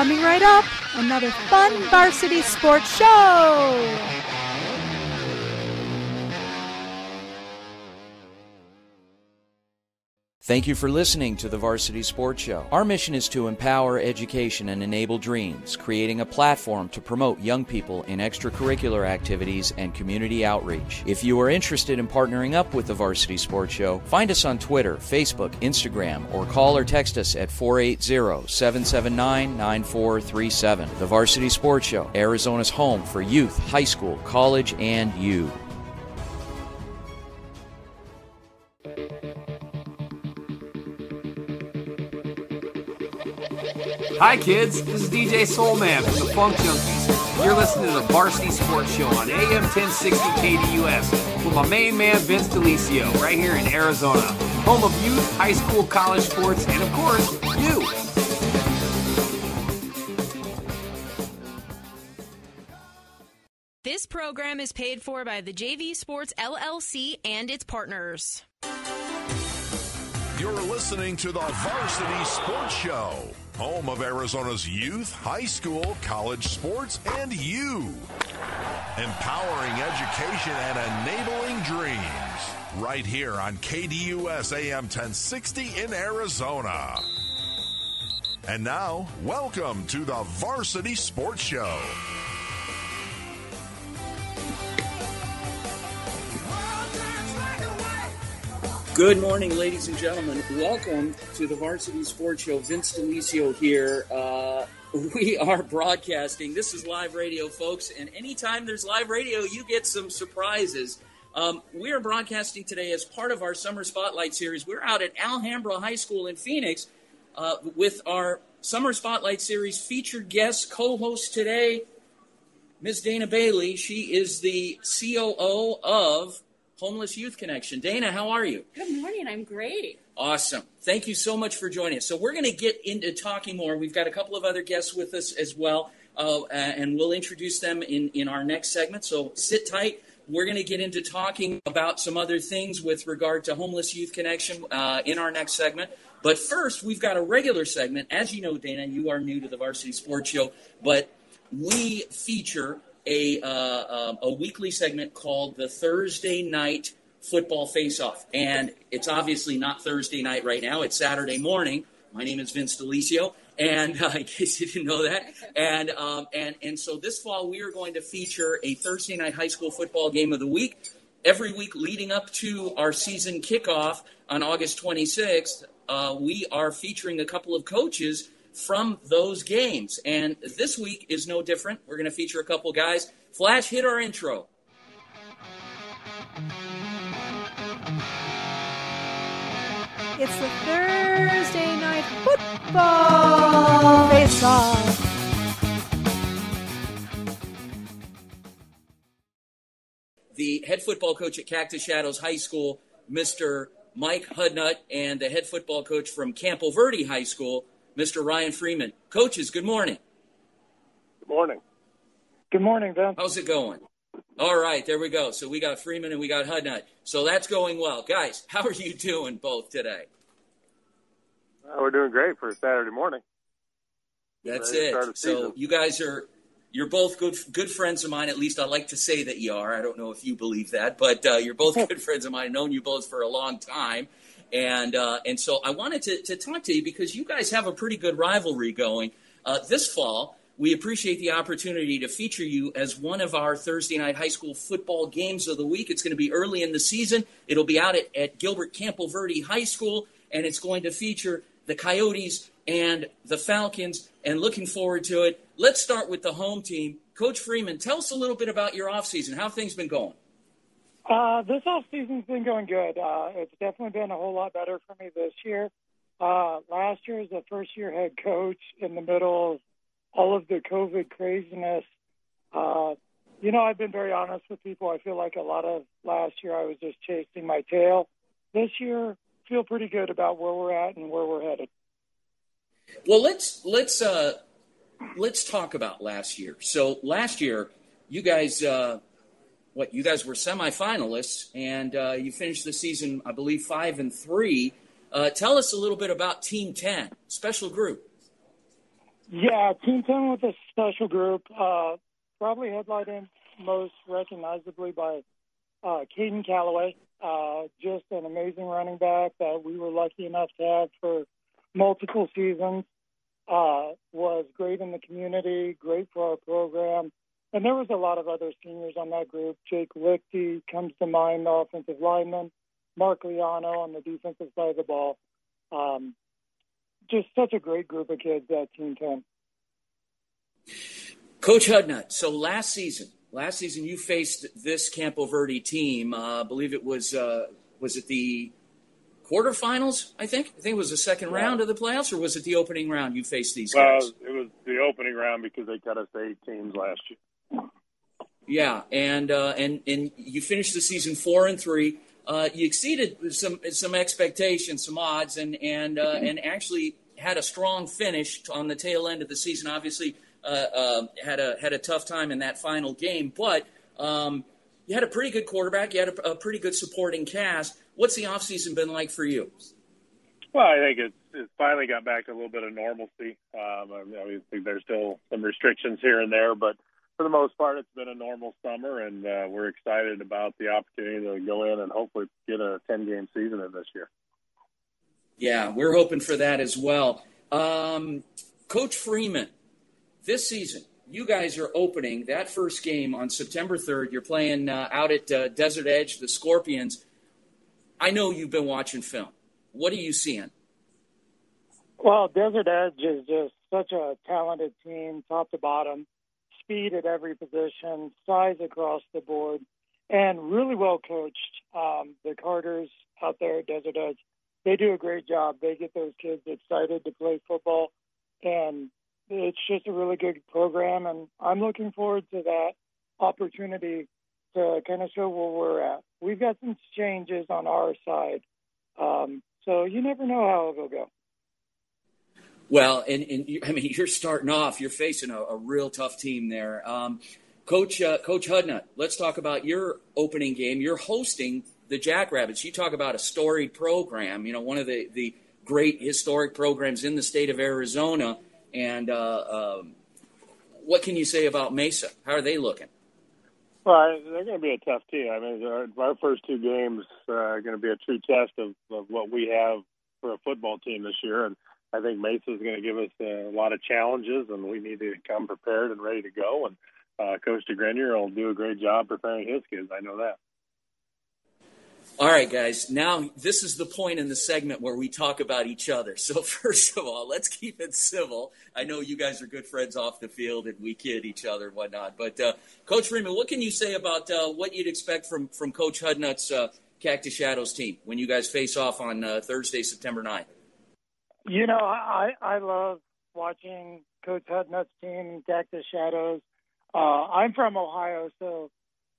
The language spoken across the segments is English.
Coming right up, another fun varsity sports show. Thank you for listening to the Varsity Sports Show. Our mission is to empower education and enable dreams, creating a platform to promote young people in extracurricular activities and community outreach. If you are interested in partnering up with the Varsity Sports Show, find us on Twitter, Facebook, Instagram, or call or text us at 480 779 9437. The Varsity Sports Show, Arizona's home for youth, high school, college, and you. Hi, kids. This is DJ Soulman from the Funk Junkies. You're listening to the Varsity Sports Show on AM 1060 KDUS with my main man, Vince Delicio, right here in Arizona. Home of youth, high school, college sports, and of course, you. This program is paid for by the JV Sports LLC and its partners. You're listening to the Varsity Sports Show, home of Arizona's youth, high school, college sports, and you. Empowering education and enabling dreams. Right here on KDUS AM 1060 in Arizona. And now, welcome to the Varsity Sports Show. Good morning, ladies and gentlemen. Welcome to the Varsity Sports Show. Vince Delicio here. Uh, we are broadcasting. This is live radio, folks, and anytime there's live radio, you get some surprises. Um, we are broadcasting today as part of our Summer Spotlight series. We're out at Alhambra High School in Phoenix uh, with our Summer Spotlight series featured guest co host today, Ms. Dana Bailey. She is the COO of Homeless Youth Connection. Dana, how are you? Good morning. I'm great. Awesome. Thank you so much for joining us. So, we're going to get into talking more. We've got a couple of other guests with us as well, uh, and we'll introduce them in, in our next segment. So, sit tight. We're going to get into talking about some other things with regard to Homeless Youth Connection uh, in our next segment. But first, we've got a regular segment. As you know, Dana, you are new to the Varsity Sports Show, but we feature a, uh, um, a weekly segment called the Thursday Night Football Face Off. And it's obviously not Thursday night right now, it's Saturday morning. My name is Vince Delicio. And uh, in case you didn't know that, and um, and and so this fall we are going to feature a Thursday night high school football game of the week. Every week leading up to our season kickoff on August 26th, uh, we are featuring a couple of coaches from those games. And this week is no different. We're going to feature a couple guys. Flash, hit our intro. It's the Thursday night football face off. The head football coach at Cactus Shadows High School, Mr. Mike Hudnutt, and the head football coach from Campo Verde High School, Mr. Ryan Freeman. Coaches, good morning. Good morning. Good morning, Vince. How's it going? All right, there we go. So we got Freeman and we got Hudnutt. So that's going well. Guys, how are you doing both today? Uh, we're doing great for a Saturday morning. That's Ready it. So you guys are you're both good good friends of mine. At least I like to say that you are. I don't know if you believe that, but uh, you're both good friends of mine. I've known you both for a long time, and uh, and so I wanted to, to talk to you because you guys have a pretty good rivalry going uh, this fall. We appreciate the opportunity to feature you as one of our Thursday night high school football games of the week. It's going to be early in the season. It'll be out at, at Gilbert Campo Verde High School, and it's going to feature the Coyotes and the Falcons, and looking forward to it. Let's start with the home team. Coach Freeman, tell us a little bit about your offseason. How have things been going? Uh, this off season's been going good. Uh, it's definitely been a whole lot better for me this year. Uh, last year, as a first year head coach in the middle of all of the COVID craziness, uh, you know, I've been very honest with people. I feel like a lot of last year I was just chasing my tail. This year, feel pretty good about where we're at and where we're headed. Well, let's let's uh, let's talk about last year. So last year, you guys, uh, what you guys were semifinalists, and uh, you finished the season, I believe, five and three. Uh, tell us a little bit about Team Ten, special group. Yeah, Team 10 with a special group, uh, probably headlined most recognizably by uh, Caden Calloway, uh, just an amazing running back that we were lucky enough to have for multiple seasons. Uh, was great in the community, great for our program. And there was a lot of other seniors on that group. Jake Lichty comes to mind, the offensive lineman. Mark Liano on the defensive side of the ball. Um, just such a great group of kids at Team 10. Coach Hudnutt, so last season, last season you faced this Campo Verde team. Uh, I believe it was uh, was it the quarterfinals? I think I think it was the second round of the playoffs, or was it the opening round you faced these well, guys? it was the opening round because they cut us to eight teams last year. Yeah, and uh, and and you finished the season four and three. Uh, you exceeded some some expectations, some odds, and and uh, and actually had a strong finish on the tail end of the season. Obviously, uh, uh, had a had a tough time in that final game, but um, you had a pretty good quarterback. You had a, a pretty good supporting cast. What's the offseason been like for you? Well, I think it's, it's finally got back to a little bit of normalcy. Um, I, mean, I there's still some restrictions here and there, but for the most part, it's been a normal summer, and uh, we're excited about the opportunity to go in and hopefully get a 10 game season in this year. Yeah, we're hoping for that as well. Um, Coach Freeman, this season, you guys are opening that first game on September 3rd. You're playing uh, out at uh, Desert Edge, the Scorpions. I know you've been watching film. What are you seeing? Well, Desert Edge is just such a talented team, top to bottom, speed at every position, size across the board, and really well coached. Um, the Carters out there at Desert Edge, they do a great job. They get those kids excited to play football, and it's just a really good program. And I'm looking forward to that opportunity to kind of show where we're at. We've got some changes on our side, um, so you never know how it'll go. Well, and, and I mean, you're starting off. You're facing a, a real tough team there, um, Coach uh, Coach Hudnutt. Let's talk about your opening game. You're hosting the Jackrabbits. You talk about a storied program. You know, one of the the great historic programs in the state of Arizona. And uh, um, what can you say about Mesa? How are they looking? Well, they're going to be a tough team. I mean, our, our first two games uh, are going to be a true test of, of what we have for a football team this year, and I think Mesa is going to give us a lot of challenges, and we need to come prepared and ready to go. And uh, Coach DeGrenier will do a great job preparing his kids. I know that. All right, guys. Now, this is the point in the segment where we talk about each other. So, first of all, let's keep it civil. I know you guys are good friends off the field and we kid each other and whatnot. But, uh, Coach Freeman, what can you say about uh, what you'd expect from, from Coach Hudnutt's uh, Cactus Shadows team when you guys face off on uh, Thursday, September 9th? You know, I, I love watching Coach Hudnutt's team, Cactus Shadows. Uh, I'm from Ohio, so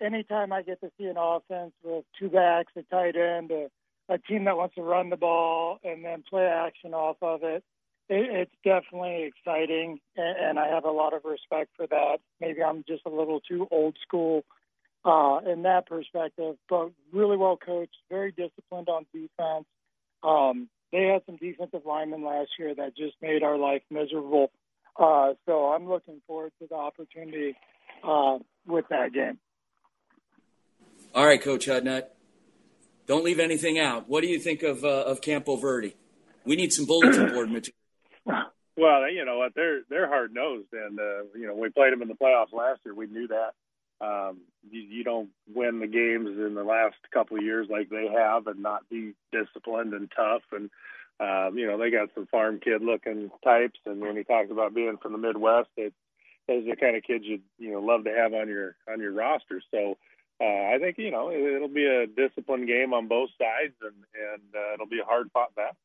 anytime I get to see an offense with two backs, a tight end, a, a team that wants to run the ball and then play action off of it, it it's definitely exciting, and, and I have a lot of respect for that. Maybe I'm just a little too old school uh, in that perspective, but really well coached, very disciplined on defense. Um, they had some defensive linemen last year that just made our life miserable. Uh, so I'm looking forward to the opportunity uh, with that game. All right, Coach Hudnutt. Don't leave anything out. What do you think of uh, of Campo Verde? We need some bulletin board material. Well, you know what? They're they're hard nosed, and uh, you know we played them in the playoffs last year. We knew that. Um, you, you don't win the games in the last couple of years like they have, and not be disciplined and tough. And um, you know they got some farm kid looking types, and when he talks about being from the Midwest, it, those are the kind of kids you you know love to have on your on your roster. So uh, I think you know it, will be a disciplined game on both sides, and and uh, it'll be a hard fought battle.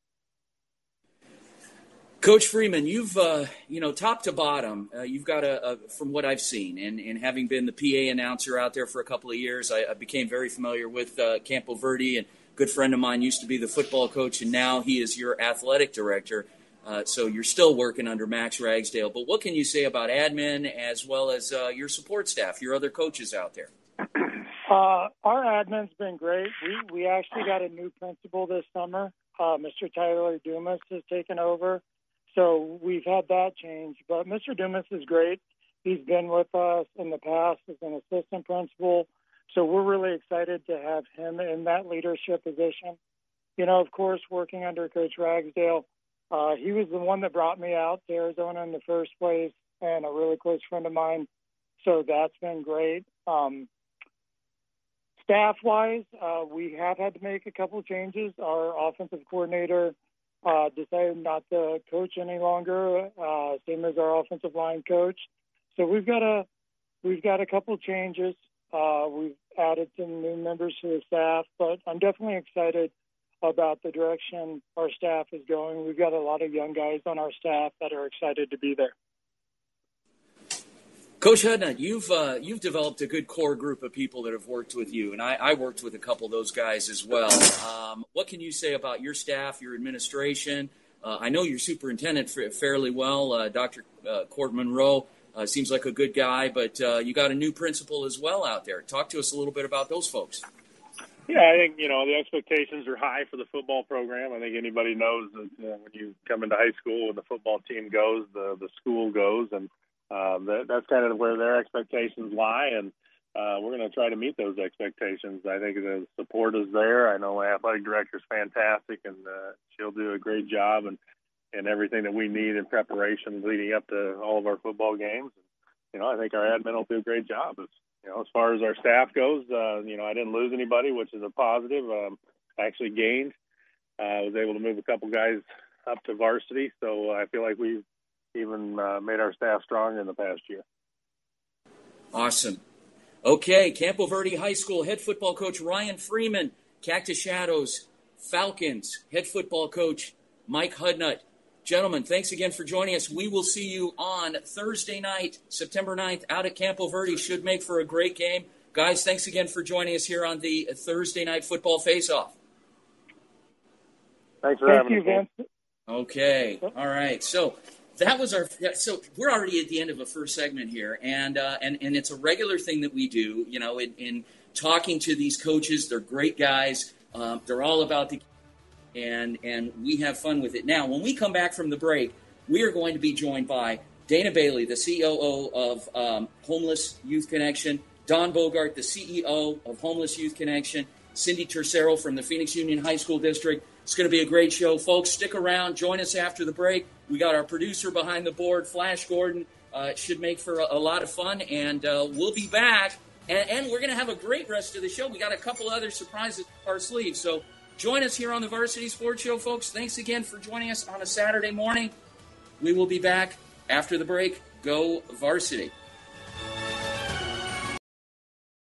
Coach Freeman, you've uh, you know top to bottom, uh, you've got a, a, from what I've seen, and, and having been the PA announcer out there for a couple of years, I, I became very familiar with uh, Campo Verde. And a good friend of mine used to be the football coach, and now he is your athletic director. Uh, so you're still working under Max Ragsdale. But what can you say about admin as well as uh, your support staff, your other coaches out there? Uh, our admin's been great. We we actually got a new principal this summer. Mr. Tyler Dumas has taken over. So we've had that change. But Mr. Dumas is great. He's been with us in the past as an assistant principal. So we're really excited to have him in that leadership position. You know, of course, working under Coach Ragsdale, uh, he was the one that brought me out to Arizona in the first place and a really close friend of mine. So that's been great. Um, staff wise, uh, we have had to make a couple changes. Our offensive coordinator uh, decided not to coach any longer, uh, same as our offensive line coach. So we've got a we've got a couple changes. Uh, we've added some new members to the staff, but I'm definitely excited about the direction our staff is going. We've got a lot of young guys on our staff that are excited to be there. Coach Hudnut, you've uh, you've developed a good core group of people that have worked with you, and I, I worked with a couple of those guys as well. Um, what can you say about your staff, your administration? Uh, I know your superintendent fairly well, uh, Dr. Uh, Cort Monroe. Uh, seems like a good guy, but uh, you got a new principal as well out there. Talk to us a little bit about those folks. Yeah, I think you know the expectations are high for the football program. I think anybody knows that when you come into high school, when the football team goes, the the school goes, and um, that, that's kind of where their expectations lie. And uh, we're going to try to meet those expectations. I think the support is there. I know my athletic director is fantastic, and uh, she'll do a great job and and everything that we need in preparation leading up to all of our football games. You know, I think our admin will do a great job. As you know, as far as our staff goes, uh, you know, I didn't lose anybody, which is a positive. Um, I actually gained. Uh, I was able to move a couple guys up to varsity, so I feel like we've even uh, made our staff stronger in the past year. Awesome. Okay, Campo Verde High School head football coach Ryan Freeman, Cactus Shadows Falcons head football coach Mike Hudnutt. Gentlemen, thanks again for joining us. We will see you on Thursday night, September 9th, out at Campo Verde. Should make for a great game. Guys, thanks again for joining us here on the Thursday night football face-off. Thanks for Thank having you, us. Vince. Okay. All right. So that was our. So we're already at the end of a first segment here, and uh, and and it's a regular thing that we do. You know, in, in talking to these coaches, they're great guys. Um, they're all about the and and we have fun with it. Now, when we come back from the break, we are going to be joined by Dana Bailey, the COO of um, Homeless Youth Connection, Don Bogart, the CEO of Homeless Youth Connection, Cindy Tercero from the Phoenix Union High School District. It's going to be a great show, folks. Stick around. Join us after the break. We got our producer behind the board, Flash Gordon. Uh, it should make for a, a lot of fun, and uh, we'll be back. And, and we're going to have a great rest of the show. We got a couple other surprises up our sleeves. So Join us here on the Varsity Sports Show, folks. Thanks again for joining us on a Saturday morning. We will be back after the break. Go Varsity.